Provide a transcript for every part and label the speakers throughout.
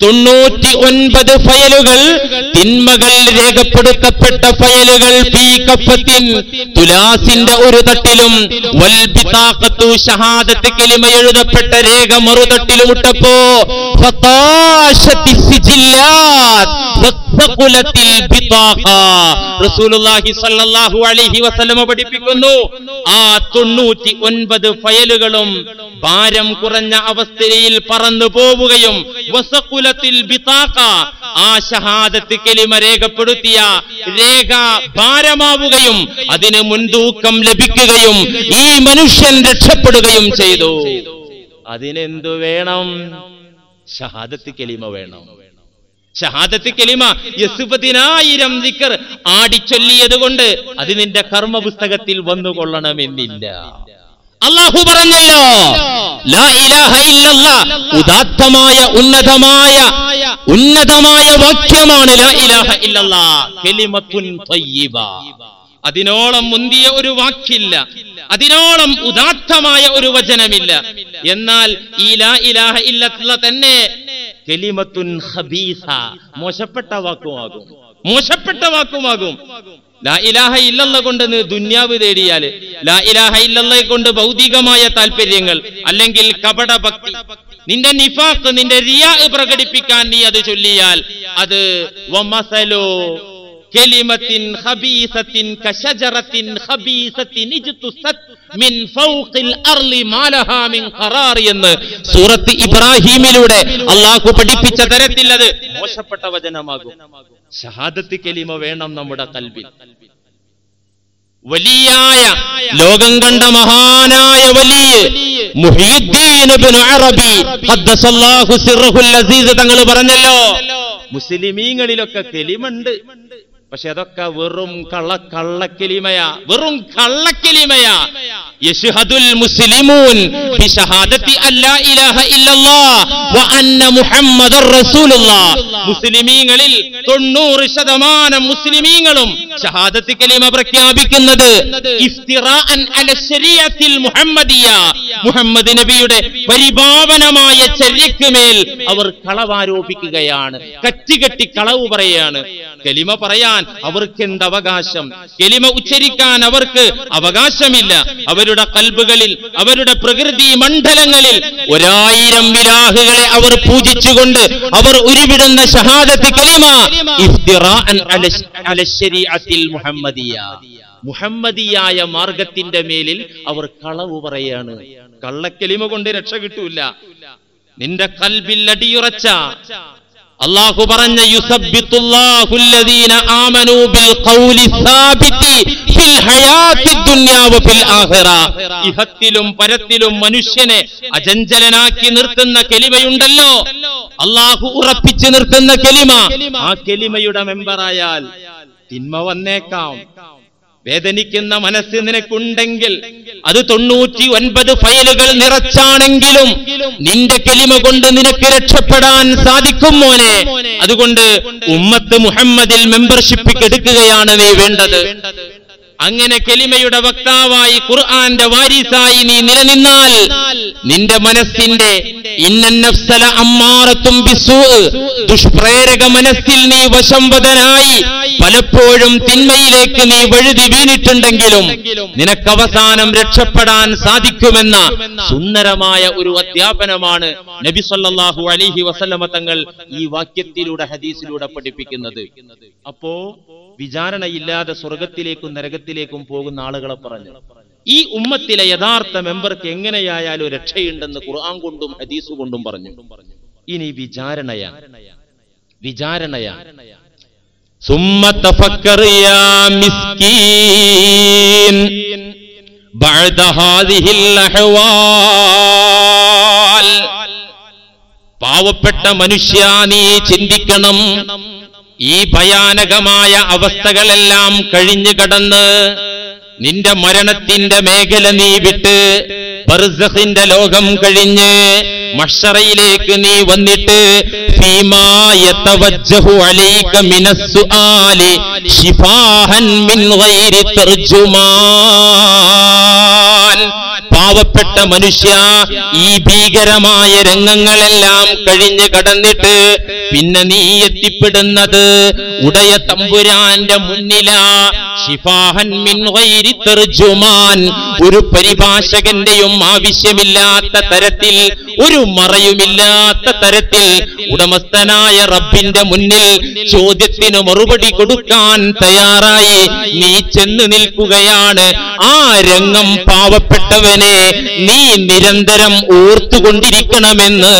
Speaker 1: തൊണ്ണൂറ്റി ഒൻപത് ഫയലുകൾ തിന്മകൾ രേഖപ്പെടുത്തപ്പെട്ട ഫയലുകൾ ഫീ കപ്പത്തിൽ തുലാസിന്റെ ഒരു തട്ടിലും വൽ ബിതാഖത്തു ഷഹാദത്ത് കലിമ എഴുതപ്പെട്ട രേഖ മറുതട്ടിലും പഠിപ്പിക്കുന്നു. ആ തൊണ്ണൂറ്റി ഒൻപത് ഫയലുകളും ഭാരം കുറഞ്ഞ അവസ്ഥയിൽ പറന്നു പോവുകയും വസഖുലത്തിൽ ബിതാഖ ആ ഷഹാദത്ത് കലിമ രേഖപ്പെടുത്തിയ രേഖ ഭാരമാവുകയും അതിന് മുൻതൂക്കം ലഭിക്കുകയും ഈ മനുഷ്യൻ രക്ഷപ്പെടുകയും ചെയ്തു. അതിനെന്തു വേണം? ഷഹാദത്ത് കലിമ വേണം. ഷഹാദത്ത് കലിമ യസുപതിനായിരം ദിക്കർ ആടിച്ചൊല്ലിയത് കൊണ്ട് അത് നിന്റെ കർമ്മ പുസ്തകത്തിൽ വന്നുകൊള്ളണമെന്നില്ല. അള്ളാഹു പറഞ്ഞല്ലോ ഉദാത്തമായ ഉന്നതമായ ഉന്നതമായ വാക്യമാണ് അതിനോളം മുന്തിയ ഒരു വാക്കില്ല അതിനോളം ഉദാത്തമായ ഒരു വചനമില്ല. എന്നാൽ ഈ ലാ ഇലാഹ ഇല്ല തന്നെ കലിമത്തുൻ ഖബീസ. മോശപ്പെട്ട വാക്കുമാകും. മോശപ്പെട്ട വാക്കുമാകും. ലാ ഇലാഹ ഇല്ലല്ല കൊണ്ട് ദുന്യാവ് തേടിയാൽ ലാ ഇലാഹ ഇല്ലല്ല കൊണ്ട് ഭൗതികമായ താല്പര്യങ്ങൾ അല്ലെങ്കിൽ കപട ഭക്തി നിന്റെ നിഫാഖ് നിന്റെ റിയാ പ്രകടിപ്പിക്കാൻ നീ അത് ചൊല്ലിയാൽ അത് വമസലോ കലിമത്തിൻ ഖബീസത്തിൻ കശജറത്തിൻ ഖബീസത്തിൻ ഇജ്തുസത് മിൻ ഫൗഖിൽ അർലി മാലഹാ മിൻ ഖറാർ എന്ന് സൂറത്ത് ഇബ്രാഹിമിലൂടെ അള്ളാഹു പഠിപ്പിച്ച തരത്തിൽ അത് മോശപ്പെട്ട വചനമാകും. ഷഹാദത്ത് കലിമ വേണം നമ്മുടെ കൽബിൽ. വലിയായ ലോകം കണ്ട മഹാനായ വലിയ തങ്ങൾ പറഞ്ഞല്ലോ മുസ്ലിമീങ്ങളിലൊക്കെ കെലിമുണ്ട്. പക്ഷെ അതൊക്കെ വെറും കള്ള കള്ളക്കിലിമയാ വെറും കള്ളക്കിലിമയാ യശ്ഹദുൽ മുസ്ലിമൂൻ ബിശഹാദത്തി അല്ലാ ഇലാഹ ഇല്ലല്ലാഹ് വ അന്ന മുഹമ്മദർ റസൂലുള്ളാഹ് മുസ്ലിമീങ്ങളിൽ തൊണ്ണൂറ് ശതമാനം മുസ്ലിമീങ്ങളും ഷഹാദത്തി കലിമ പ്രഖ്യാപിക്കുന്നത് ഇഫ്തിറാഅൻ അല ശരീഅത്തിൽ മുഹമ്മദിയ. മുഹമ്മദ് നബിയുടെ പരിപാവനമായ ചര്യക്ക് മേൽ അവർ കളവാരോപിക്കുകയാണ്. കറ്റികെട്ടി കളവ് പറയാണ്. കലിമ പറയാൻ അവർക്ക് എന്ത് അവകാശം എലിമ ഉച്ചരിക്കാൻ അവർക്ക് അവകാശമില്ല. അവരുടെ കൽബുകളിൽ അവരുടെ പ്രകൃതി മണ്ഡലങ്ങളിൽ ഒരായിരം വിരാഹുകളെ അവർ പൂജിച്ചുകൊണ്ട് അവർ ഉരുവിടുന്ന ഷഹാദത്ത് കലിമ. മുഹമ്മദിയ. മുഹമ്മദിയായ മാർഗത്തിന്റെ മേലിൽ അവർ കളവ് പറയാണ്. കള്ളക്കെലിമ കൊണ്ട് രക്ഷ കിട്ടൂല. നിന്റെ കൽബിൽ അടിയുറച്ച അള്ളാഹു പറഞ്ഞ ഇഹത്തിലും പരത്തിലും മനുഷ്യനെ അജഞ്ചലനാക്കി നിർത്തുന്ന കെലിമയുണ്ടല്ലോ. അള്ളാഹു ഉറപ്പിച്ചു നിർത്തുന്ന കെലിമ. ആ കെലിമയുടെ മെമ്പറായാൽ തിന്മ വന്നേക്കാം. വേദനിക്കുന്ന മനസ്സ് നിനക്കുണ്ടെങ്കിൽ അത് തൊണ്ണൂറ്റി ഒൻപത് ഫയലുകൾ നിറച്ചാണെങ്കിലും നിന്റെ കെലിമ കൊണ്ട് നിനക്ക് രക്ഷപ്പെടാൻ സാധിക്കും മോനെ. അതുകൊണ്ട് ഉമ്മത്ത് മുഹമ്മദിൽ മെമ്പർഷിപ്പ് എടുക്കുകയാണ് നീ വേണ്ടത്. അങ്ങനെ കെലിമയുടെ വക്താവായി ഖുർആന്റെ വാരിസായി നീ നിലനിന്നാൽ നിന്റെ മനസ്സിന്റെ ഇന്നന്നഫ്സല അമ്മാറത്തും ദുഷ്പ്രേരക മനസ്സിൽ നീ വശംവദനായി പലപ്പോഴും തിന്മയിലേക്ക് നീ വഴുതി വീണിട്ടുണ്ടെങ്കിലും നിനക്ക് അവസാനം രക്ഷപ്പെടാൻ സാധിക്കുമെന്ന സുന്ദരമായ ഒരു അധ്യാപനമാണ് നബി സല്ലല്ലാഹു അലൈഹി വസല്ലമ തങ്ങൾ ഈ വാക്യത്തിലൂടെ ഹദീസിലൂടെ പഠിപ്പിക്കുന്നത്. അപ്പോ വിചാരണയില്ലാതെ സ്വർഗത്തിലേക്കും നരകത്തിലേക്കും പോകുന്ന ആളുകളെ പറഞ്ഞു. ഈ ഉമ്മത്തിലെ യഥാർത്ഥ മെമ്പർക്ക് എങ്ങനെയായാലും രക്ഷയുണ്ടെന്ന് ഖുർആൻ കൊണ്ടും ഹദീസ് കൊണ്ടും പറഞ്ഞു. ഇനി വിചാരണയാ. വിചാരണയാ. പാവപ്പെട്ട മനുഷ്യ നീ ചിന്തിക്കണം. ഈ ഭയാനകമായ അവസ്ഥകളെല്ലാം കഴിഞ്ഞു കടന്ന് നിന്റെ മരണത്തിന്റെ മേഖല നീ വിട്ട് ബർസഖിന്റെ ലോകം കഴിഞ്ഞ് മഷറയിലേക്ക് നീ വന്നിട്ട് ഫീമാ യതവജ്ജഹു അലൈക മിനസ്സുആലി ശിഫാഹൻ മിൻ ഗൈരി തർജുമാൻ. പാവപ്പെട്ട മനുഷ്യ ഈ ഭീകരമായ രംഗങ്ങളെല്ലാം കഴിഞ്ഞ് കടന്നിട്ട് പിന്നെ നീ എത്തിപ്പെടുന്നത് ഉടയ തമ്പുരാന്റെ മുന്നിലാ. ഷിഫാഹൻ മിൻ ഗൈരി തർജുമാൻ. ഒരു പരിഭാഷകന്റെയും ആവശ്യമില്ലാത്ത തരത്തിൽ ഒരു മറയുമില്ലാത്ത തരത്തിൽ ഉടമസ്ഥനായ റബ്ബിന്റെ മുന്നിൽ ചോദ്യത്തിന് മറുപടി കൊടുക്കാൻ തയ്യാറായി നീ ചെന്ന് നിൽക്കുകയാണ്. ആ രംഗം പാവപ്പെട്ടവനെ നീ നിരന്തരം ഓർത്തുകൊണ്ടിരിക്കണമെന്ന്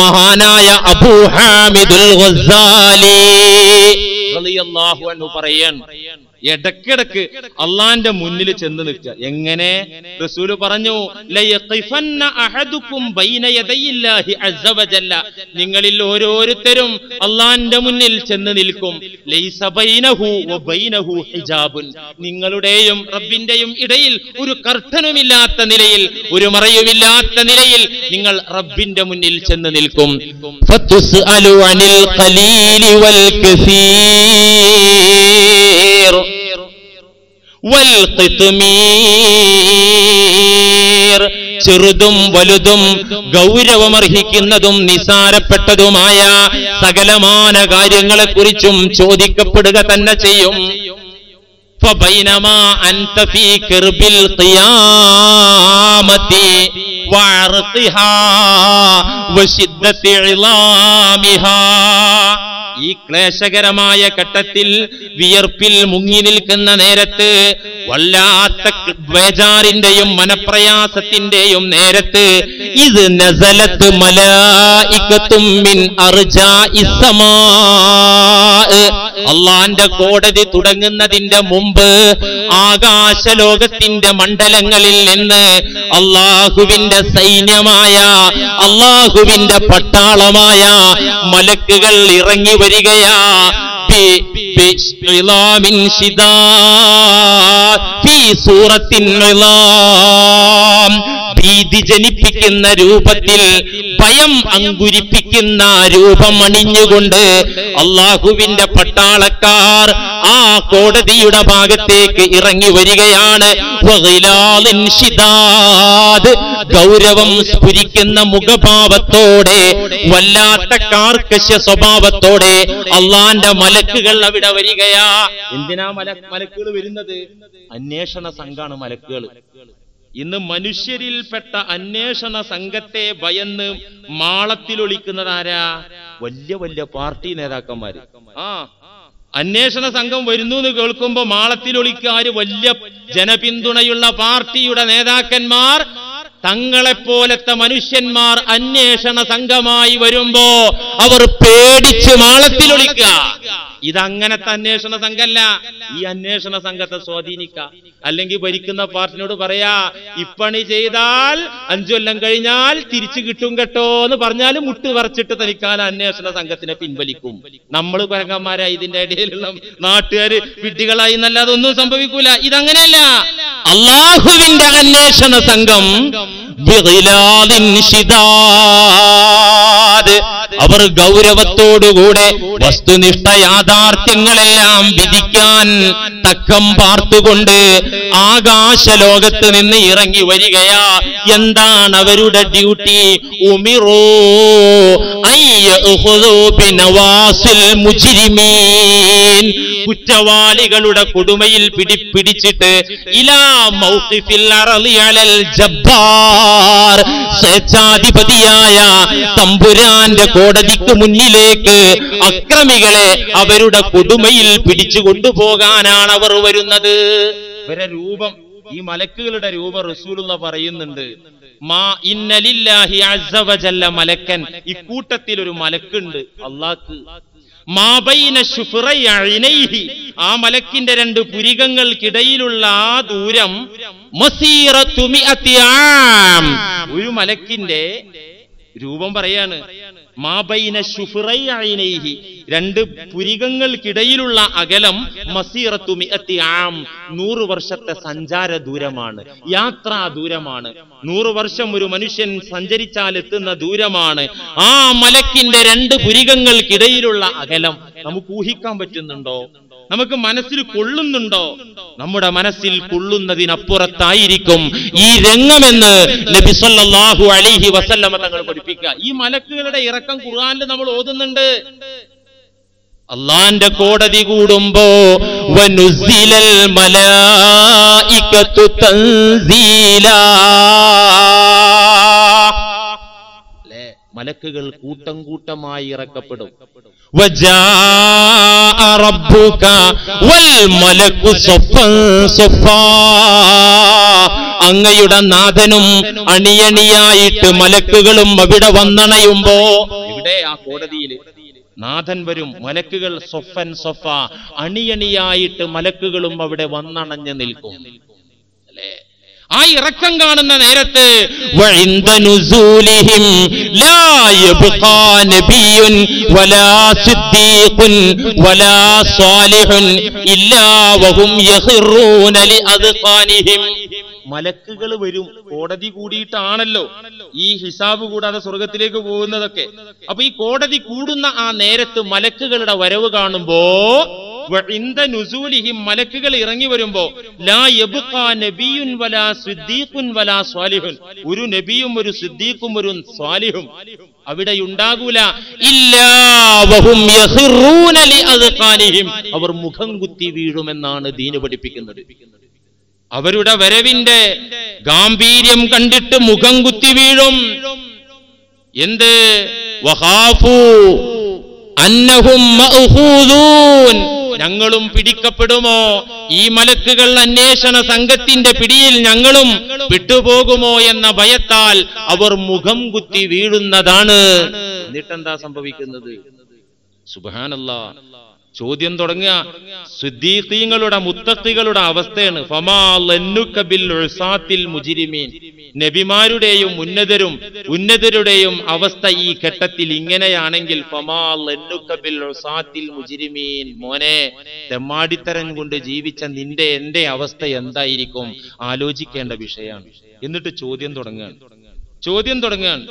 Speaker 1: മഹാനായ അബൂ ഹാമിദുൽ പറയാണ്. ഇടക്കിടക്ക് അള്ളാന്റെ മുന്നിൽ ചെന്ന് നിൽക്കുക. എങ്ങനെ? റസൂൽ പറഞ്ഞു നിങ്ങളിൽ ഓരോരുത്തരും അള്ളാന്റെ മുന്നിൽ ചെന്ന് നിൽക്കും. നിങ്ങളുടെയും റബ്ബിന്റെയും ഇടയിൽ ഒരു കർട്ടനുമില്ലാത്ത നിലയിൽ ഒരു മറയുമില്ലാത്ത നിലയിൽ നിങ്ങൾ റബ്ബിന്റെ മുന്നിൽ ചെന്ന് നിൽക്കും. അനിൽ ചെറുതും വലുതും ഗൗരവമർഹിക്കുന്നതും നിസാരപ്പെട്ടതുമായ സകലമാന കാര്യങ്ങളെക്കുറിച്ചും ചോദിക്കപ്പെടുക തന്നെ ചെയ്യും. فبينما أنت في كرب القيامة وعرقها وشدة عظامها ഈ ക്ലേശകരമായ ഘട്ടത്തിൽ വിയർപ്പിൽ മുങ്ങി നിൽക്കുന്ന നേരത്ത് വല്ലാത്ത ബേജാറിന്റെയും മനപ്രയാസത്തിന്റെയും നേരത്ത് ഇത് നസലത്ത് മലായിക്കത്തും മിൻ അർജാ ഇസ്സമാ അള്ളാന്റെ കോടതി തുടങ്ങുന്നതിന്റെ മുമ്പ് ആകാശലോകത്തിന്റെ മണ്ഡലങ്ങളിൽ നിന്ന് അള്ളാഹുവിന്റെ സൈന്യമായ അള്ളാഹുവിന്റെ പട്ടാളമായ മലക്കുകൾ ഇറങ്ങി വരികയാ. സൂറത്തിൻ ഭീതി ജനിപ്പിക്കുന്ന രൂപത്തിൽ ഭയം അങ്കുരിപ്പിക്കുന്ന രൂപമണിഞ്ഞുകൊണ്ട് അള്ളാഹുവിന്റെ പട്ടാളക്കാർ ആ കോടതിയുടെ ഭാഗത്തേക്ക് ഇറങ്ങി വരികയാണ്. ഗൗരവം സ്ഫുരിക്കുന്ന മുഖഭാവത്തോടെ വല്ലാത്ത കാർക്കശ്യ സ്വഭാവത്തോടെ അള്ളാന്റെ മലക്കുകൾ അവിടെ വരികയാ. എന്തിനാ മല മലക്കുകൾ വരുന്നത്? അന്വേഷണ സംഘാണ് മലക്കുകൾ. ഇന്ന് മനുഷ്യരിൽപ്പെട്ട അന്വേഷണ സംഘത്തെ ഭയന്ന് മാളത്തിലൊളിക്കുന്നത് ആരാ വലിയ വലിയ പാർട്ടി നേതാക്കന്മാര്. ആ അന്വേഷണ സംഘം വരുന്നു എന്ന് കേൾക്കുമ്പോ മാളത്തിലൊളിക്കാര് വലിയ ജനപിന്തുണയുള്ള പാർട്ടിയുടെ നേതാക്കന്മാർ തങ്ങളെപ്പോലത്തെ മനുഷ്യന്മാർ അന്വേഷണ സംഘമായി വരുമ്പോ അവർ പേടിച്ച് മാളത്തിലൊളിക്കുക ഇതങ്ങനത്തെ അന്വേഷണ സംഘമല്ല ഈ അന്വേഷണ സംഘത്തെ സ്വാധീനിക്ക. അല്ലെങ്കിൽ ഭരിക്കുന്ന പാർട്ടിനോട് പറയാ ഇപ്പണി ചെയ്താൽ അഞ്ചു കൊല്ലം കഴിഞ്ഞാൽ തിരിച്ചു കിട്ടും കേട്ടോ എന്ന് പറഞ്ഞാൽ മുട്ട് പറിച്ചിട്ട് തനിക്കാൻ അന്വേഷണ സംഘത്തിനെ പിൻവലിക്കും. നമ്മൾ പരങ്കന്മാരായി ഇതിന്റെ ഇടയിലുള്ള നാട്ടുകാര് വിഡ്ഢികളായി എന്നല്ലാതെ ഒന്നും സംഭവിക്കൂല. ഇതങ്ങനെയല്ല. അള്ളാഹുവിന്റെ അന്വേഷണ സംഘം. അവർ ഗൗരവത്തോടുകൂടെ വസ്തുനിഷ്ഠ യാഥാർത്ഥ്യങ്ങളെല്ലാം വിധിക്കാൻ തക്കം പാർത്തുകൊണ്ട് ആകാശലോകത്ത് നിന്ന് ഇറങ്ങി വരികയാ. എന്താണ് അവരുടെ ഡ്യൂട്ടി? കുറ്റവാളികളുടെ കൊടുമയിൽ പിടി പിടിച്ചിട്ട് ഇലാ മൗഖിഫിൽ ജബ്ബാർ. സ്വേച്ഛാധിപതിയായ തമ്പുരാന്റെ കോടതിക്ക് മുന്നിലേക്ക് അക്രമികളെ അവരുടെ കൊടുമയിൽ പിടിച്ചു കൊണ്ടുപോകാനാണ് അവർ വരുന്നത്. ഇവരെ രൂപം ഈ മലക്കുകളുടെ രൂപം റസൂലുള്ള പറയുന്നുണ്ട്. മാ മലക്കൻ. ഇക്കൂട്ടത്തിൽ ഒരു മലക്കുണ്ട് അള്ളാക്ക്. ആ മലക്കിന്റെ രണ്ട് പുരികങ്ങൾക്കിടയിലുള്ള ആ ദൂരം. ഒരു മലക്കിന്റെ രൂപം പറയാണ്. മാബൈന ശുഫ്റൈ അഇനൈഹി. രണ്ട് പുരികങ്ങൾക്കിടയിലുള്ള അകലം മസീറത്തു മിഅത്തി ആം. നൂറ് വർഷത്തെ സഞ്ചാര ദൂരമാണ്. യാത്രാ ദൂരമാണ്. നൂറ് വർഷം ഒരു മനുഷ്യൻ സഞ്ചരിച്ചാൽ എത്തുന്ന ദൂരമാണ്. ആ മലക്കിന്റെ രണ്ട് പുരികങ്ങൾക്കിടയിലുള്ള അകലം നമുക്ക് ഊഹിക്കാൻ പറ്റുന്നുണ്ടോ? നമുക്ക് മനസ്സിൽ കൊള്ളുന്നുണ്ടോ? നമ്മുടെ മനസ്സിൽ കൊള്ളുന്നതിനപ്പുറത്തായിരിക്കും ഈ രംഗമെന്ന് നബി അലിഹി വസല്ലമ തങ്ങൾ പഠിപ്പിക്കുക. ഈ മലക്കുകളുടെ ഇറക്കം ഖുർആനിൽ നമ്മൾ ഓതുന്നുണ്ട്. അള്ളാന്റെ കോടതി കൂടുമ്പോ വനുസിലൽ മല തൻസീലാ. തീല മലക്കുകൾ കൂട്ടം കൂട്ടമായി ഇറക്കപ്പെടും. അങ്ങയുടെ നാഥനും അണിയണിയായിട്ട് മലക്കുകളും അവിടെ വന്നണയുമ്പോ ഇവിടെ ആ കോടതിയിൽ നാഥൻ വരും മലക്കുകൾ സൊഫൻ സൊഫ അണിയണിയായിട്ട് മലക്കുകളും അവിടെ വന്നണഞ്ഞ് നിൽക്കും. അല്ലേ? ആ ഇറക്കം കാണുന്ന നേരത്ത് മലക്കുകൾ വരും. കോടതി കൂടിയിട്ടാണല്ലോ ഈ ഹിസാബ് കൂടാതെ സ്വർഗത്തിലേക്ക് പോകുന്നതൊക്കെ. അപ്പൊ ഈ കോടതി കൂടുന്ന ആ നേരത്ത് മലക്കുകളുടെ വരവ് കാണുമ്പോ നുസൂലിഹിം മലക്കുകൾ ഇറങ്ങി വരുമ്പോ ലാ നബിയുൻ വലാ സിദ്ദീഖുൻ വലാ സ്വാലിഹുൻ ഒരു നബിയും ഒരു സിദ്ദീഖും ഒരു സ്വാലിഹും അവിടെ ഉണ്ടാകൂല അവർ മുഖം കുത്തി വീഴുമെന്നാണ് ദീന് പഠിപ്പിക്കുന്നത്. അവരുടെ വരവിന്റെ ഗാംഭീര്യം കണ്ടിട്ട് മുഖം കുത്തി വീഴും. എന്ത്? വഹാഫു അന്നഹും ഞങ്ങളും പിടിക്കപ്പെടുമോ? ഈ മലക്കുകൾ അന്വേഷണ സംഘത്തിന്റെ പിടിയിൽ ഞങ്ങളും വിട്ടുപോകുമോ എന്ന ഭയത്താൽ അവർ മുഖം കുത്തി വീഴുന്നതാണ്. എന്നിട്ടെന്താ സംഭവിക്കുന്നത്? സുബാനല്ലാ ചോദ്യം തുടങ്ങിയ സുദ്ദീഖീങ്ങളുടെ മുത്തക്കികളുടെ അവസ്ഥയാണ്. മുജിരിമീൻ. നബിമാരുടെയും ഉന്നതരും ഉന്നതരുടെയും അവസ്ഥ ഈ ഘട്ടത്തിൽ ഇങ്ങനെയാണെങ്കിൽ മുജിരിമീൻ. മോനെ തെമ്മാടിത്തരം കൊണ്ട് ജീവിച്ച നിന്റെ എന്റെ അവസ്ഥ എന്തായിരിക്കും? ആലോചിക്കേണ്ട വിഷയമാണ്. എന്നിട്ട് ചോദ്യം തുടങ്ങുകയാണ്. ചോദ്യം തുടങ്ങുകയാണ്.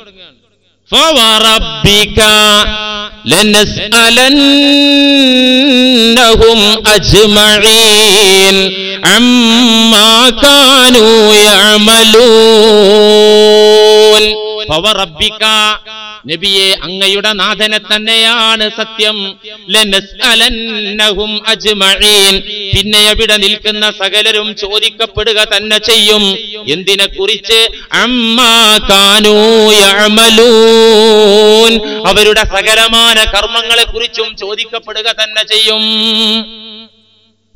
Speaker 1: فوربك لنسألنهم أجمعين عما كانوا يعملون فوربك നബിയെ അങ്ങയുടെ നാഥനെ തന്നെയാണ് സത്യം. പിന്നെ അവിടെ നിൽക്കുന്ന സകലരും ചോദിക്കപ്പെടുക തന്നെ ചെയ്യും. എന്തിനെ കുറിച്ച് അവരുടെ സകലമായ കർമ്മങ്ങളെ കുറിച്ചും ചോദിക്കപ്പെടുക തന്നെ ചെയ്യും.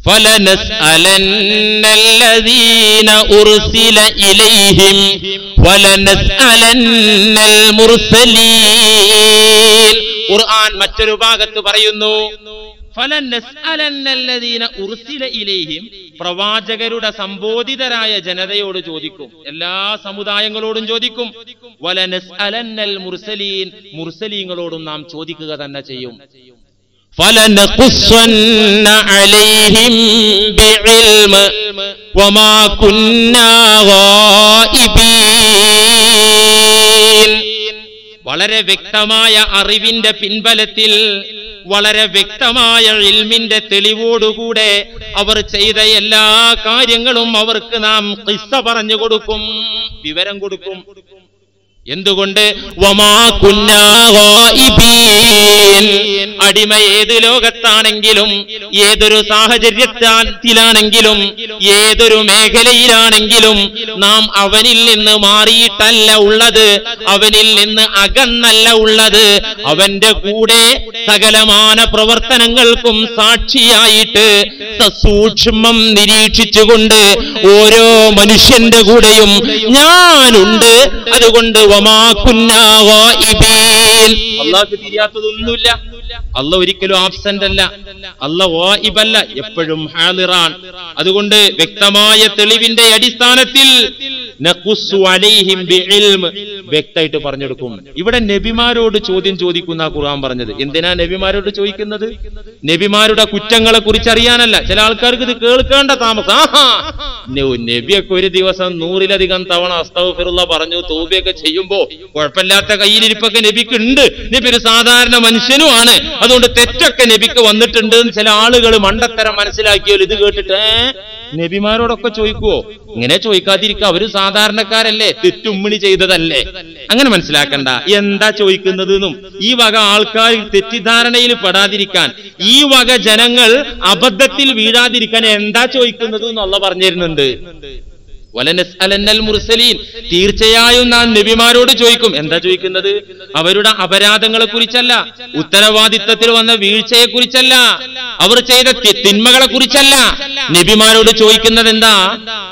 Speaker 1: فلنسألن الذين أرسل إليهم ولنسألن المرسلين ഖുർആൻ മറ്റൊരു ഭാഗത്ത് പറയുന്നു فلنسألن الذين أرسل إليهم പ്രവാചകരുടെ സംബോധിതരായ ജനതയോട് ചോദിക്കും എല്ലാ സമുദായങ്ങളോടും ചോദിക്കും വലനസ്അലന്നൽ മുർസലീൻ മുർസലീങ്ങളോടും നാം ചോദിക്കുക തന്നെ ചെയ്യും فلنقصن عليهم بعلم وما كنا غائبين വളരെ വ്യക്തമായ അറിവിന്റെ പിൻബലത്തിൽ വളരെ വ്യക്തമായ ഇൽമിന്റെ തെളിവോടുകൂടെ അവർ ചെയ്ത എല്ലാ കാര്യങ്ങളും അവർക്ക് നാം കിസ്സ പറഞ്ഞു കൊടുക്കും വിവരം കൊടുക്കും എന്തുകൊണ്ട് വമാ കുന്നാ ഗായിബീൻ. അടിമ ഏത് ലോകത്താണെങ്കിലും ഏതൊരു സാഹചര്യത്തിലാണെങ്കിലും ഏതൊരു മേഖലയിലാണെങ്കിലും നാം അവനിൽ നിന്ന് മാറിയിട്ടല്ല ഉള്ളത് അവനിൽ നിന്ന് അകന്നല്ല ഉള്ളത്. അവന്റെ കൂടെ സകലമാന പ്രവർത്തനങ്ങൾക്കും സാക്ഷിയായിട്ട് സസൂക്ഷ്മം നിരീക്ഷിച്ചുകൊണ്ട് ഓരോ മനുഷ്യന്റെ കൂടെയും ഞാനുണ്ട്. അതുകൊണ്ട് വമാ കുന്നാ ഗായിബീൻ. തിരിയാത്തതൊന്നുമില്ല. അല്ല ഒരിക്കലും ആബ്സെന്റ് അല്ല. അല്ല വായിബല്ല എപ്പോഴും ഹാലിറാൻ അതുകൊണ്ട് വ്യക്തമായ തെളിവിന്റെ അടിസ്ഥാനത്തിൽ വ്യക്തമായിട്ട് പറഞ്ഞെടുക്കും ഇവിടെ നബിമാരോട് ചോദ്യം ചോദിക്കുന്ന ഖുർആൻ പറഞ്ഞത്. എന്തിനാ നബിമാരോട് ചോദിക്കുന്നത്? നബിമാരുടെ കുറ്റങ്ങളെ കുറിച്ച് അറിയാനല്ല. ചില ആൾക്കാർക്ക് ഇത് കേൾക്കേണ്ട താമസം. നബിയൊക്കെ ഒരു ദിവസം നൂറിലധികം തവണ അസ്തഫിറുള്ള പറഞ്ഞു തോബിയൊക്കെ ചെയ്യുമ്പോ കുഴപ്പമില്ലാത്ത കയ്യിലിരിപ്പൊക്കെ നബിക്ക് ഉണ്ട് നബി ഒരു സാധാരണ മനുഷ്യനുമാണ്. അതുകൊണ്ട് തെറ്റൊക്കെ നബിക്ക് വന്നിട്ടുണ്ട് ചില ആളുകൾ മണ്ടത്തരം മനസ്സിലാക്കിയാൽ ഇത് കേട്ടിട്ട്? നബിമാരോടൊക്കെ ചോദിക്കുവോ? ഇങ്ങനെ ചോദിക്കാതിരിക്കുക അവർ സാധാരണക്കാരല്ലേ? തെറ്റുമ്മിണി ചെയ്തതല്ലേ? അങ്ങനെ മനസ്സിലാക്കണ്ട. എന്താ ചോദിക്കുന്നത് ഈ വക ആൾക്കാർ തെറ്റിദ്ധാരണയിൽ പെടാതിരിക്കാൻ ഈ വക ജനങ്ങൾ അബദ്ധത്തിൽ വീഴാതിരിക്കാൻ എന്താ ചോദിക്കുന്നത് എന്നുള്ള പറഞ്ഞിരുന്നുണ്ട് വലനസ്അലന്നൽ മുർസലീൻ തീർച്ചയായും നാം നബിമാരോട് ചോദിക്കും. എന്താ ചോദിക്കുന്നത്? അവരുടെ അപരാധങ്ങളെ കുറിച്ചല്ല ഉത്തരവാദിത്തത്തിൽ വന്ന വീഴ്ചയെ കുറിച്ചല്ല അവർ ചെയ്ത തിന്മകളെ കുറിച്ചല്ല നബിമാരോട് ചോദിക്കുന്നത് എന്താ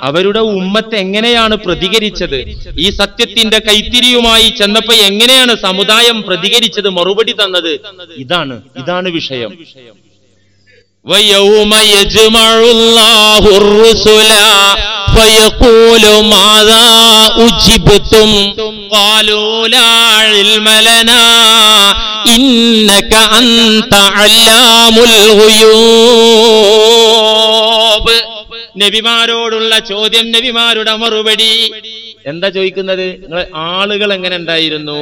Speaker 1: അവരുടെ ഉമ്മത്ത് എങ്ങനെയാണ് പ്രതികരിച്ചത്? ഈ സത്യത്തിന്റെ കൈത്തിരിയുമായി ചെന്നപ്പോ എങ്ങനെയാണ് സമുദായം പ്രതികരിച്ചത്? മറുപടി തന്നത് ഇതാണ്. ഇതാണ് വിഷയം. ويوم يجمع الله الرسل فيقول ماذا أجبتم قالوا لا علم لنا إنك أنت علام الغيوب നബിമാരോടുള്ള ചോദ്യം നബിമാരുടെ മറുപടി എന്താ ചോദിക്കുന്നത് നിങ്ങൾ ആളുകൾ എങ്ങനെ ഉണ്ടായിരുന്നു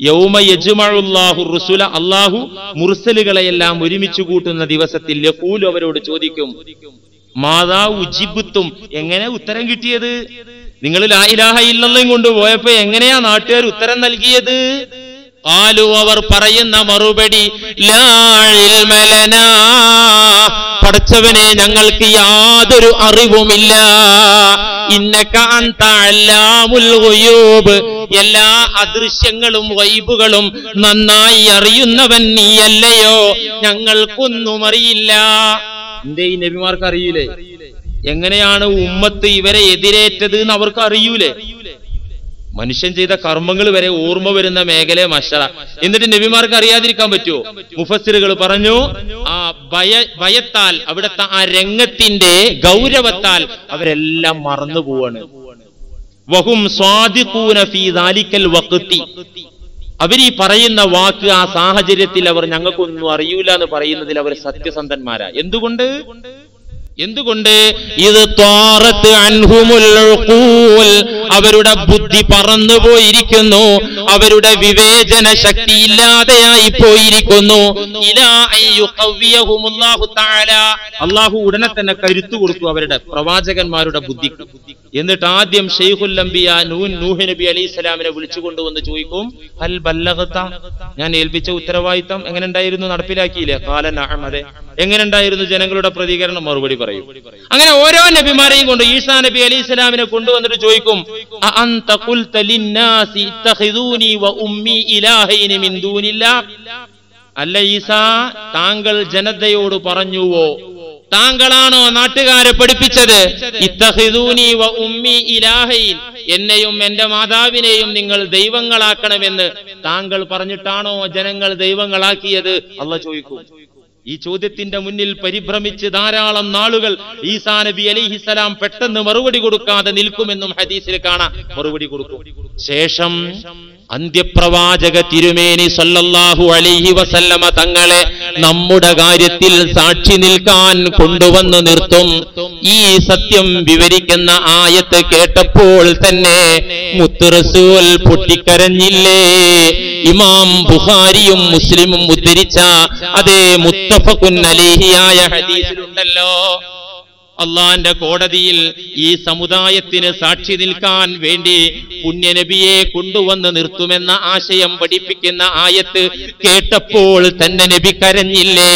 Speaker 1: യൗമ യജ്മഉല്ലാഹു റുസുല അല്ലാഹു മുർസലുകളെയെല്ലാം ഒരുമിച്ച് കൂട്ടുന്ന ദിവസത്തിൽ യഖൂലു അവരോട് ചോദിക്കും മാതാ ഉജിബുത്തും എങ്ങനെ ഉത്തരം കിട്ടിയത്? നിങ്ങൾ ലാ ഇലാഹ കൊണ്ട് പോയപ്പോ എങ്ങനെയാ നാട്ടുകാർ ഉത്തരം നൽകിയത്? ആലു അവർ പറയുന്ന മറുപടി. പടച്ചവനെ ഞങ്ങൾക്ക് യാതൊരു അറിവുമില്ല. ഇന്നക അന്ത അല്ലാമുൽ ഗുയൂബ്. എല്ലാ അദൃശ്യങ്ങളും വൈബുകളും നന്നായി അറിയുന്നവൻ നീയല്ലയോ? ഞങ്ങൾക്കൊന്നും അറിയില്ല. എന്തേ ഈ നബിമാർക്ക് അറിയൂലേ? എങ്ങനെയാണ് ഉമ്മത്ത് ഇവരെ എതിരേറ്റത് എന്ന് അവർക്ക് അറിയൂലേ? മനുഷ്യൻ ചെയ്ത കർമ്മങ്ങൾ വരെ ഓർമ്മ വരുന്ന മേഖല മഷറ എന്നിട്ട് നബിമാർക്ക് അറിയാതിരിക്കാൻ പറ്റുമോ മുഫസ്സിറുകൾ പറഞ്ഞു ആ ഭയ ഭയത്താൽ അവിടുത്തെ ആ രംഗത്തിന്റെ ഗൗരവത്താൽ അവരെല്ലാം മറന്നു പോവാണ്. വഹും വഖ്തി. അവർ ഈ പറയുന്ന വാക്ക് ആ സാഹചര്യത്തിൽ അവർ ഞങ്ങൾക്കൊന്നും അറിയൂല എന്ന് പറയുന്നതിൽ അവർ സത്യസന്ധന്മാരാ. എന്തുകൊണ്ട്? എന്തുകൊണ്ട്? ഇത് ഉഖൂൽ. അവരുടെ ബുദ്ധി പറന്നു പോയിരിക്കുന്നു. അവരുടെ വിവേചന ശക്തി ഇല്ലാതെയായി പോയിരിക്കുന്നു. അള്ളാഹു ഉടനെ തന്നെ കരുത്തു കൊടുത്തു അവരുടെ പ്രവാചകന്മാരുടെ ബുദ്ധി. എന്നിട്ട് ആദ്യം ഷെയ്ഖുൽ അംബിയ നൂൻ നൂഹ് നബി അലൈഹി സ്വലാമിനെ വിളിച്ചു കൊണ്ടുവന്ന് ചോദിക്കും ഞാൻ ഏൽപ്പിച്ച ഉത്തരവാദിത്തം എങ്ങനെ ഉണ്ടായിരുന്നു? നടപ്പിലാക്കിയില്ലേ? കാലൻ അഹമ്മദെ എങ്ങനെ ഉണ്ടായിരുന്നു ജനങ്ങളുടെ പ്രതികരണം? മറുപടി പറയും. അങ്ങനെ ഓരോ നബിമാരെയും കൊണ്ട് ഈസാ നബി അലി ഇസ്ലാമിനെ കൊണ്ടുവന്നിട്ട് ചോദിക്കും "അ അന്ത ഖുൽത ലിന്നാസി ഇത്തഖിദൂനി വ ഉമ്മി ഇലാഹൈനി മിൻ ദൂനില്ലാ? അല്ല ഈസാ താങ്കൾ ജനതയോട് പറഞ്ഞുവോ? താങ്കളാണോ നാട്ടുകാരെ പഠിപ്പിച്ചത്? ഇത്തഹിദൂനി വ ഉമ്മി ഇലാഹൈൻ എന്നെയും എന്റെ മാതാവിനെയും നിങ്ങൾ ദൈവങ്ങളാക്കണമെന്ന്. താങ്കൾ പറഞ്ഞിട്ടാണോ ജനങ്ങൾ ദൈവങ്ങളാക്കിയത്? അല്ല ചോദിക്കും. ഈ ചോദ്യത്തിന്റെ മുന്നിൽ പരിഭ്രമിച്ച് ധാരാളം നാളുകൾ ഈസാ നബി അലിഹിസലാം പെട്ടെന്ന് മറുപടി കൊടുക്കാതെ നിൽക്കുമെന്നും ഹദീസിൽ കാണാം. മറുപടി കൊടുക്കും. ശേഷം അന്ത്യപ്രവാചക തിരുമേനി സല്ലല്ലാഹു അലൈഹി വസല്ലമ തങ്ങളെ നമ്മുടെ കാര്യത്തിൽ സാക്ഷി നിൽക്കാൻ കൊണ്ടുവന്ന് നിർത്തും. ഈ സത്യം വിവരിക്കുന്ന ആയത്ത് കേട്ടപ്പോൾ തന്നെ മുത്തുറസൂൽ പൊട്ടിക്കരഞ്ഞില്ലേ? ഇമാം ബുഹാരിയും മുസ്ലിമും ഉദ്ധരിച്ച അതേ മുത്തഫഖുൻ അലൈഹിയായ ഹദീസിലുണ്ടല്ലോ. അള്ളാന്റെ കോടതിയിൽ ഈ സമുദായത്തിന് സാക്ഷി നിൽക്കാൻ വേണ്ടി പുണ്യനബിയെ കൊണ്ടുവന്ന് നിർത്തുമെന്ന ആശയം പഠിപ്പിക്കുന്ന ആയത്ത് കേട്ടപ്പോൾ തന്നെ നബി കരഞ്ഞില്ലേ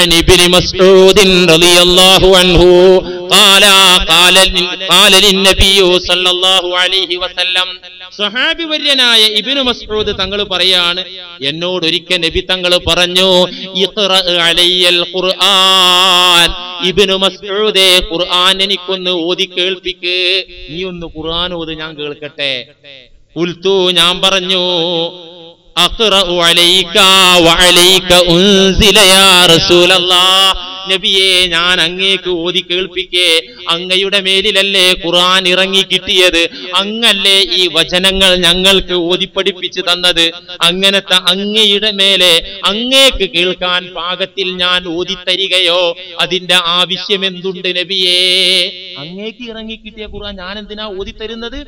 Speaker 1: അനിബിനി മസ്ഊദിൻ റളിയല്ലാഹു അൻഹു قال قال قال للنبي صلى الله عليه وسلم സ്വഹാബി വര്യനായ ഇബ്നു മസ്ഊദ് തങ്ങൾ പറയാണ് എന്നോട് ഒരിക്കൽ നബി തങ്ങൾ പറഞ്ഞു ഇഖ്റ അലയ്യൽ ഖുർആൻ ഇബ്നു മസ്ഊദേ ഖുർആൻ എനിക്കൊന്ന് ഓതി കേൾപ്പിക്ക്. നീ ഒന്ന് ഖുർആൻ ഓത് ഞാൻ കേൾക്കട്ടെ. ഉൽത്തു ഞാൻ പറഞ്ഞു അഖ്റഉ അലൈക വഅലൈക ഉൻസില യാ റസൂലല്ലാഹ് നബിയെ ഞാൻ അങ്ങേക്ക് ഓതി കേൾപ്പിക്കേ. അങ്ങയുടെ മേലിലല്ലേ ഖുർആൻ ഇറങ്ങി കിട്ടിയത്? അങ്ങല്ലേ ഈ വചനങ്ങൾ ഞങ്ങൾക്ക് ഓതിപ്പടിപ്പിച്ചു തന്നത്? അങ്ങനത്തെ അങ്ങയുടെ മേലെ അങ്ങേക്ക് കേൾക്കാൻ പാകത്തിൽ ഞാൻ ഓതിത്തരികയോ അതിന്റെ ആവശ്യം എന്തുണ്ട് നബിയേ? അങ്ങേക്ക് ഇറങ്ങി കിട്ടിയ ഖുർആൻ ഞാൻ എന്തിനാ ഓതിത്തരുന്നത്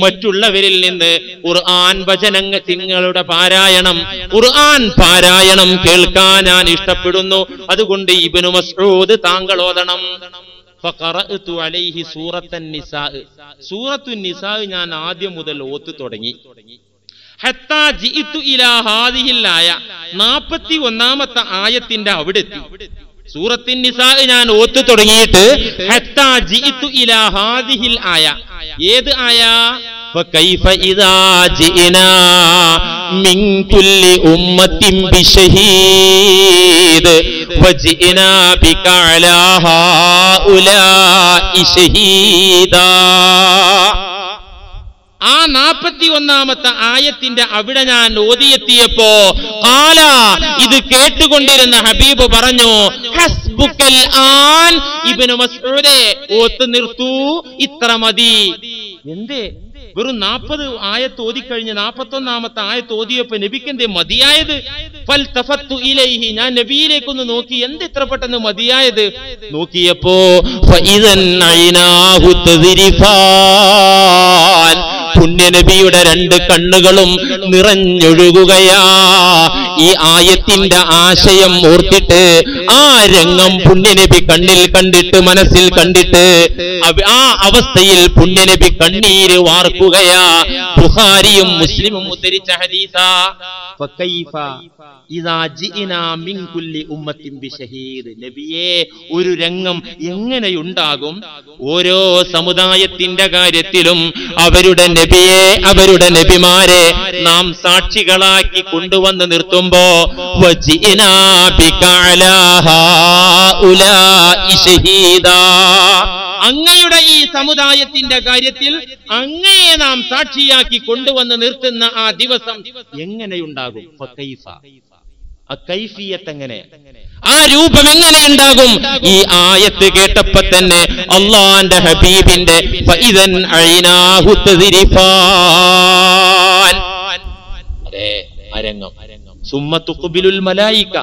Speaker 1: മറ്റുള്ളവരിൽ നിന്ന് ഖുർആൻ വചനങ്ങൾ നിങ്ങളുടെ പാരായണം ഖുർആൻ പാരായണം കേൾക്കാൻ ഞാൻ ഇഷ്ടപ്പെടുന്നു. അതുകൊണ്ട് ഇബിനു മസ്ഊദ് താങ്കൾ ഓതണം. സൂറത്തു നിസാ. ഞാൻ ആദ്യം മുതൽ ഓത്തു തുടങ്ങി. ഹത്താ ഒന്നാമത്തെ ഇലാ ഹാദിഹിൽ ആയ 41ാമത്തെ ആയത്തിന്റെ അവിടെ എത്തി സൂറത്തിൻ നിസാ ഞാൻ ഓത്തു തുടങ്ങിയിട്ട് ഹത്താ ജിഇതു ഇലാ ഹാദിഹിൽ ആയ ഏത് ആയ فكيف إذا جئنا من كل أمة بشهيد وجئنا بك على هؤلاء شهيدا ആ നാപ്പത്തി ഒന്നാമത്തെ ആയത്തിന്റെ അവിടെ ഞാൻ ഓതിയെത്തിയപ്പോ കാല ഇത് കേട്ടുകൊണ്ടിരുന്ന ഹബീബ് പറഞ്ഞു ഹസ്ബുക്കൽ ആൻ ഓത്ത് നിർത്തൂ ഇത്ര മതി. എന്തേ? വെറും നാൽപ്പത് ആയത്ത് ഓതിക്കഴിഞ്ഞ് നാൽപ്പത്തി ഒന്നാമത്തെ ആയത്ത് ഓതിയപ്പോ നബിക്കെന്തേ മതിയായത്? ഫൽ തഫത്തു ഇലൈഹി ഞാൻ നബിയിലേക്കൊന്ന് നോക്കി എന്ത് ഇത്ര പെട്ടെന്ന് മതിയായത്? നോക്കിയപ്പോ ഫഇദൻ പുണ്യനബിയുടെ രണ്ട് കണ്ണുകളും നിറഞ്ഞൊഴുകുകയാ. ഈ ആയത്തിന്റെ ആശയം ഓർത്തിട്ട് ആ രംഗം പുണ്യനബി കണ്ണിൽ കണ്ടിട്ട് മനസ്സിൽ കണ്ടിട്ട് ആ അവസ്ഥയിൽ പുണ്യനബി കണ്ണീര് വാർക്കുകയാ. ബുഹാരിയും മുസ്ലിമും ഉദ്ധരിച്ച ഹദീസ. നബിയേ ഒരു രംഗം എങ്ങനെയുണ്ടാകും? ഓരോ സമുദായത്തിന്റെ കാര്യത്തിലും അവരുടെ നബിയെ അവരുടെ നബിമാരെ നാം സാക്ഷികളാക്കി കൊണ്ടുവന്ന് നിർത്തുമ്പോ അങ്ങയുടെ ഈ സമുദായത്തിന്റെ കാര്യത്തിൽ അങ്ങയെ നാം സാക്ഷിയാക്കി കൊണ്ടുവന്ന് നിർത്തുന്ന ആ ദിവസം എങ്ങനെയുണ്ടാകും? എങ്ങനെ? ആ രൂപം എങ്ങനെ ഉണ്ടാകും? ഈ ആയത്ത് കേട്ടപ്പോ തന്നെ അള്ളാന്റെ ഹബീബിന്റെ ഇതൻ ഐനാഹു തദ്രിഫാൻ. അതെ അരങ്ങം സുമ്മത്തുഖുബിലുൽ മലായിക.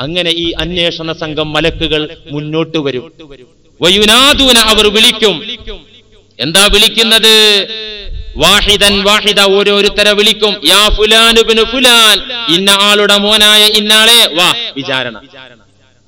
Speaker 1: അങ്ങനെ ഈ അന്വേഷണ സംഘം മലക്കുകൾ മുന്നോട്ട് വരും. വയുനാദൂന അവർ വിളിക്കും. എന്താ വിളിക്കുന്നത്? വാഹിദൻ വാഹിദ ഓരോരുത്തരെ വിളിക്കും. യാ ഫുലാനുബിന് ഫുലാൻ. ഇന്ന ആളുടെ മോനായ ഇന്നാളെ. വാ വിചാരണ.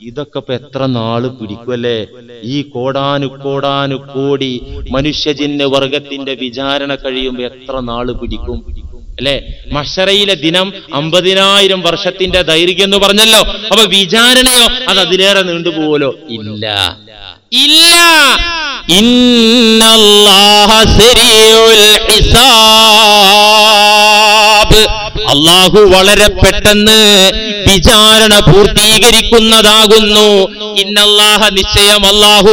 Speaker 1: ഇതൊക്കെ ഇപ്പൊ എത്ര നാൾ പിടിക്കുമല്ലേ ഈ കോടാനു കോടാനു കോടി മനുഷ്യജിന്ന് വർഗത്തിന്റെ വിചാരണ കഴിയുമ്പോ എത്ര നാൾ പിടിക്കും? അല്ലെ? മഷറയിലെ ദിനം അമ്പതിനായിരം വർഷത്തിന്റെ ദൈർഘ്യം എന്ന് പറഞ്ഞല്ലോ. അപ്പൊ വിചാരണയോ? അത് അതിലേറെ നീണ്ടുപോകലോ ഇല്ല. ഇല്ല. അള്ളാഹു വളരെ പെട്ടെന്ന് വിചാരണ പൂർത്തീകരിക്കുന്നതാകുന്നു. ഇന്നല്ലാഹ നിശ്ചയം അള്ളാഹു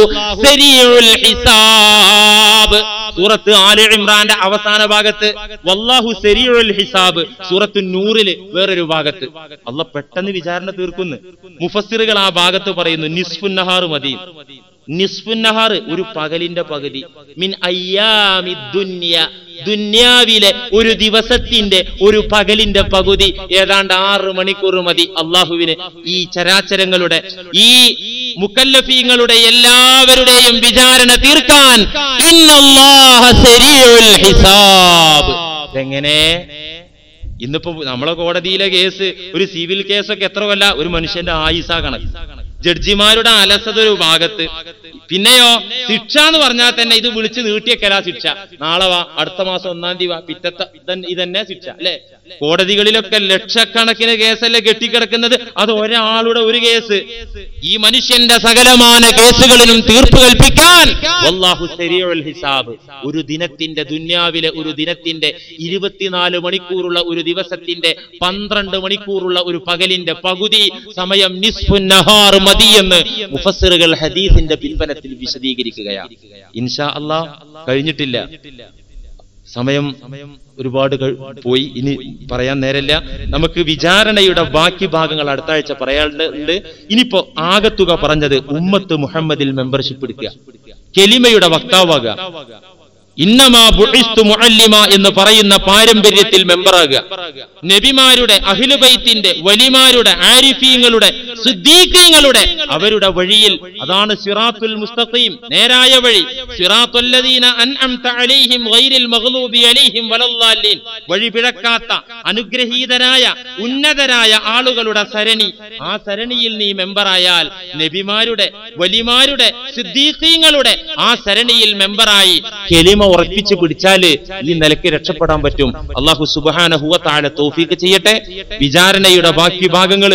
Speaker 1: ഹിസാബ്. സൂറത്ത് ആലി ഇമ്രാന്റെ അവസാന ഭാഗത്ത് വല്ലാഹു സരീഉൽ ഹിസാബ് സൂറത്ത് നൂറിൽ വേറൊരു ഭാഗത്ത്. അല്ല പെട്ടെന്ന് വിചാരണ തീർക്കുന്നു. മുഫസ്സിറുകൾ ആ ഭാഗത്ത് പറയുന്നു നിസ്ഫുന്നഹാർ മതി. നിസ്ഫുന്നഹാർ ഒരു പകലിന്റെ പകുതി. മിൻ അയ്യാമി ദുന്യ. ദുന്യാവിലെ ഒരു ദിവസത്തിന്റെ ഒരു പകലിന്റെ പകുതി. ഏതാണ്ട് ആറ് മണിക്കൂർ മതി അള്ളാഹുവിന് ഈ ചരാചരങ്ങളുടെ ഈ മുക്കല്ലഫീങ്ങളുടെ എല്ലാവരുടെയും വിചാരണ തീർക്കാൻ. ഹിസാബ്. എങ്ങനെ ഇന്നിപ്പോ നമ്മളെ കോടതിയിലെ കേസ് ഒരു സിവിൽ കേസൊക്കെ എത്ര കൊല്ല ഒരു മനുഷ്യന്റെ ആയിസ കണക്ക് ജഡ്ജിമാരുടെ അലസത ഒരു ഭാഗത്ത്. പിന്നെയോ ശിക്ഷ എന്ന് പറഞ്ഞാൽ തന്നെ ഇത് വിളിച്ച് നീട്ടിയേക്കലാ ശിക്ഷ. നാളെ വാ അടുത്ത മാസം ഒന്നാം തീയതി വാ പിറ്റത്തെ ഇതന്നെ- ശിക്ഷ അല്ലെ? കോടതികളിലൊക്കെ ലക്ഷക്കണക്കിന് കേസല്ലേ കെട്ടിക്കിടക്കുന്നത്? അത് ഒരാളുടെ ഒരു കേസ്. ഈ മനുഷ്യന്റെ സകലമാന കേസുകളിലും തീർപ്പ് കൽപ്പിക്കാൻ ഹിസാബ് ഒരു ദിനത്തിന്റെ ദുന്യാവിലെ ഒരു ദിനത്തിന്റെ ഇരുപത്തിനാല് മണിക്കൂറുള്ള ഒരു ദിവസത്തിന്റെ പന്ത്രണ്ട് മണിക്കൂറുള്ള ഒരു പകലിന്റെ പകുതി സമയം നിസ്ഫുൻ നഹാർ മതിയെന്ന് മുഫസ്സിറുകൾ ഹദീസിന്റെ പിൻബലത്തിൽ വിശദീകരിക്കുകയാണ്. ഇൻഷാ അള്ളാഹ് കഴിഞ്ഞിട്ടില്ല. സമയം ഒരുപാട് പോയി. ഇനി പറയാൻ നേരല്ല നമുക്ക് വിചാരണയുടെ ബാക്കി ഭാഗങ്ങൾ അടുത്ത ആഴ്ച പറയാനുണ്ട്. ഇനിയിപ്പോ ആകത്തുക പറഞ്ഞത് ഉമ്മത്ത് മുഹമ്മദിൽ മെമ്പർഷിപ്പ് എടുക്കുക. കെലിമയുടെ വക്താവാകുക. ഇന്നമാ ബുഇസ്തു മുഅല്ലിമ എന്ന് പറയുന്ന പാരമ്പര്യത്തിൽ മെമ്പറാകുക. നബിമാരുടെ അഖിലുബൈത്തിന്റെ വലിമാരുടെ ആരിഫീങ്ങളുടെ സിദ്ദീഖീങ്ങളുടെ അവരുടെ വഴിയിൽ അതാണ് സിറാത്തുൽ മുസ്തഖീം. നേരായ വഴി സിറാത്തുല്ലദീന അൻഅംത അലൈഹിം ഗൈരിൽ മഗ്ലൂബി അലൈഹിം വലല്ലാലീൻ വഴി പിഴക്കാത്ത അനുഗ്രഹീതരായ ഉന്നതരായ ആളുകളുടെ സരണി. ആ സരണിയിൽ നീ മെമ്പറായാൽ നബിമാരുടെ വലിമാരുടെ സിദ്ദീഖീങ്ങളുടെ ആ സരണിയിൽ മെമ്പറായി. കെലിമ ഉറപ്പിച്ചു പിടിച്ചാൽ ഈ നിലയ്ക്ക് രക്ഷപ്പെടാൻ പറ്റും. അള്ളാഹു സുബാനഹുവ താഴെ തോഫീക്ക് ചെയ്യട്ടെ. വിചാരണയുടെ ബാക്കി ഭാഗങ്ങൾ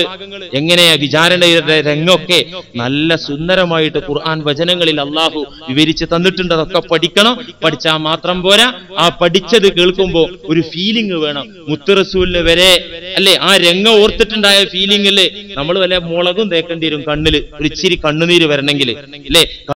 Speaker 1: എങ്ങനെയാ വിചാരണയുടെ രംഗമൊക്കെ നല്ല സുന്ദരമായിട്ട് ഖുർആൻ വചനങ്ങളിൽ അള്ളാഹു വിവരിച്ച് തന്നിട്ടുണ്ട്. അതൊക്കെ പഠിക്കണം. പഠിച്ചാൽ മാത്രം പോരാ. ആ പഠിച്ചത് കേൾക്കുമ്പോ ഒരു ഫീലിംഗ് വേണം. മുത്തുറസൂലിന് വരെ അല്ലെ? ആ രംഗം ഓർത്തിട്ടുണ്ടായ ഫീലിംഗിൽ നമ്മൾ വല്ല മുളകും തേക്കേണ്ടി വരും കണ്ണിൽ. ഒരു ഇച്ചിരി കണ്ണുനീര് വരണമെങ്കിൽ അല്ലെ?